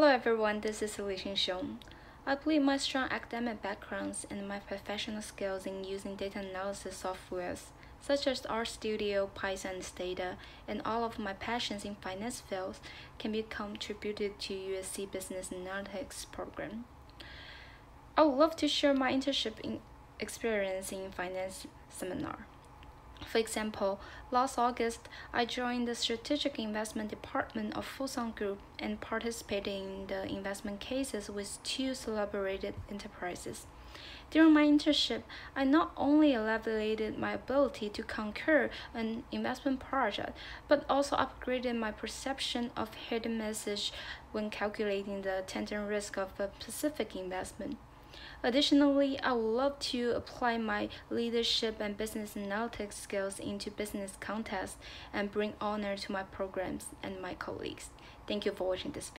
Hello everyone, this is Lixin Xiong. I believe my strong academic backgrounds and my professional skills in using data analysis softwares such as RStudio, Python, Stata, and all of my passions in finance fields can be contributed to USC Business Analytics program. I would love to share my internship in experience in finance seminar. For example, last August, I joined the Strategic Investment Department of Fosun Group and participated in the investment cases with two celebrated enterprises. During my internship, I not only elevated my ability to concur an investment project, but also upgraded my perception of hidden message when calculating the attendant risk of a specific investment. Additionally, I would love to apply my leadership and business analytics skills into business contests and bring honor to my programs and my colleagues. Thank you for watching this video.